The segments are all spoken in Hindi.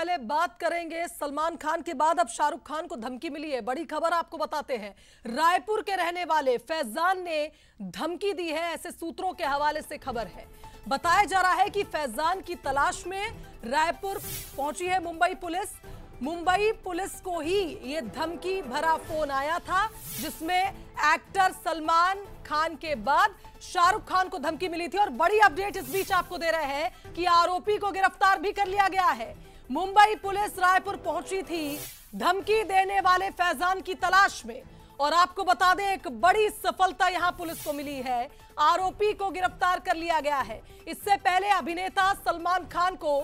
पहले बात करेंगे सलमान खान के बाद। अब शाहरुख खान को धमकी मिली है। बड़ी खबर आपको बताते हैं। रायपुर के रहने वाले फैजान ने धमकी दी है। ऐसे सूत्रों के हवाले से खबर है। बताया जा रहा है कि फैजान की तलाश में रायपुर पहुँची है मुंबई पुलिस। मुंबई पुलिस को ही ये धमकी भरा फ़ोन आया था, जिसमें एक्टर सलमान खान के बाद शाहरुख खान को धमकी मिली थी। और बड़ी अपडेट इस बीच आपको दे रहे हैं कि आरोपी को गिरफ़्तार भी कर लिया गया है। मुंबई पुलिस रायपुर पहुँची थी धमकी देने वाले फैजान की तलाश में। और आपको बता दें, एक बड़ी सफलता यहाँ पुलिस को मिली है। आरोपी को गिरफ़्तार कर लिया गया है। इससे पहले अभिनेता सलमान खान को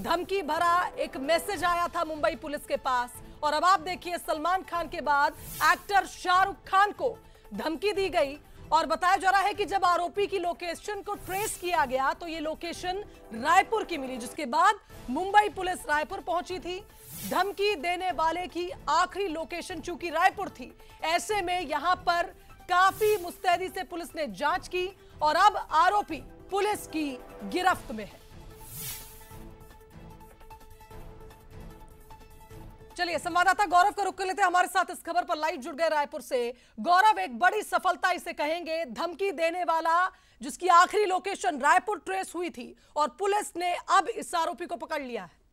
धमकी भरा एक मैसेज आया था मुंबई पुलिस के पास। और अब आप देखिए, सलमान खान के बाद एक्टर शाहरुख खान को धमकी दी गई। और बताया जा रहा है कि जब आरोपी की लोकेशन को ट्रेस किया गया तो ये लोकेशन रायपुर की मिली, जिसके बाद मुंबई पुलिस रायपुर पहुँची थी। धमकी देने वाले की आखिरी लोकेशन चूँकि रायपुर थी। ऐसे में यहाँ पर काफ़ी मुस्तैदी से पुलिस ने जाँच की और अब आरोपी पुलिस की गिरफ्त में है। चलिए, संवाददाता गौरव का रुक कर लेते हैं। हमारे साथ इस खबर पर लाइव जुड़ गए रायपुर से। गौरव, एक बड़ी सफलता इसे कहेंगे, धमकी देने वाला, जिसकी आखिरी लोकेशन रायपुर ट्रेस हुई थी, और पुलिस ने अब इस आरोपी को पकड़ लिया है।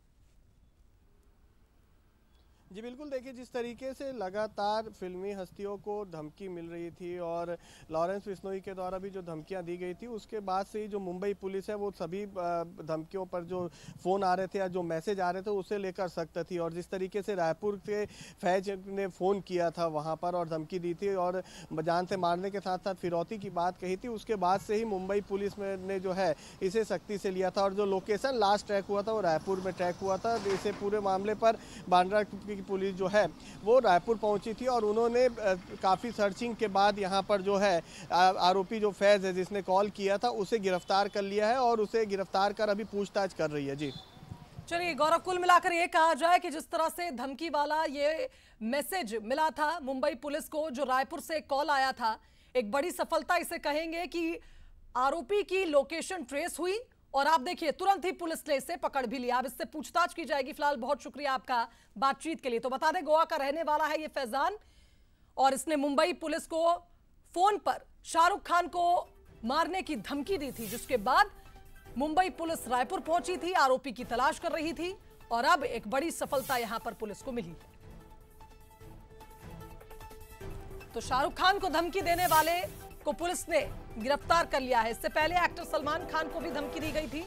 जी, बिल्कुल। देखिए, जिस तरीके से लगातार फिल्मी हस्तियों को धमकी मिल रही थी और लॉरेंस बिश्नोई के द्वारा भी जो धमकियाँ दी गई थी, उसके बाद से ही जो मुंबई पुलिस है, वो सभी धमकियों पर जो फ़ोन आ रहे थे या जो मैसेज आ रहे थे, उसे लेकर सख्त थी। और जिस तरीके से रायपुर के फैज ने फ़ोन किया था वहाँ पर और धमकी दी थी और जान से मारने के साथ साथ फिरौती की बात कही थी, उसके बाद से ही मुंबई पुलिस ने जो है, इसे सख्ती से लिया था। और जो लोकेशन लास्ट ट्रैक हुआ था, वो रायपुर में ट्रैक हुआ था। इसे पूरे मामले पर बांद्रा की पुलिस जो है, वो रायपुर पहुँची थी और उन्होंने काफ़ी सर्चिंग के बाद यहाँ पर जो है आरोपी जो फैज़ है जिसने कॉल किया था, उसे गिरफ़्तार कर लिया है और उसे गिरफ़्तार कर अभी पूछताछ कर रही है। जी। चलिए, गौरव, कुल मिलाकर ये कहा जाए कि जिस तरह से धमकी वाला ये मैसेज मिला था मुंबई पुलिस को, जो रायपुर से कॉल आया था, एक बड़ी सफलता इसे कहेंगे कि आरोपी की लोकेशन ट्रेस हुई। और आप देखिए, तुरंत ही पुलिस ने इसे पकड़ भी लिया। अब इससे पूछताछ की जाएगी। फ़िलहाल बहुत शुक्रिया आपका बातचीत के लिए। तो बता दें, गोवा का रहने वाला है ये फैजान। और इसने मुंबई पुलिस को फ़ोन पर शाहरुख खान को मारने की धमकी दी थी, जिसके बाद मुंबई पुलिस रायपुर पहुँची थी, आरोपी की तलाश कर रही थी और अब एक बड़ी सफलता यहाँ पर पुलिस को मिली तो शाहरुख खान को धमकी देने वाले को पुलिस ने गिरफ़्तार कर लिया है। इससे पहले एक्टर सलमान खान को भी धमकी दी गई थी।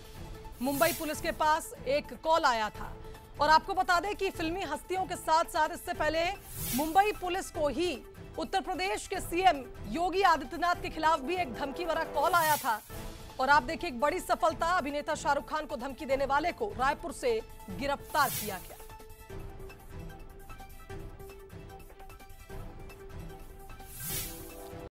मुंबई पुलिस के पास एक कॉल आया था। और आपको बता दें कि फिल्मी हस्तियों के साथ साथ इससे पहले मुंबई पुलिस को ही उत्तर प्रदेश के सीएम योगी आदित्यनाथ के खिलाफ भी एक धमकी भरा कॉल आया था। और आप देखिए, एक बड़ी सफलता अभिनेता शाहरुख खान को धमकी देने वाले को रायपुर से गिरफ़्तार किया गया।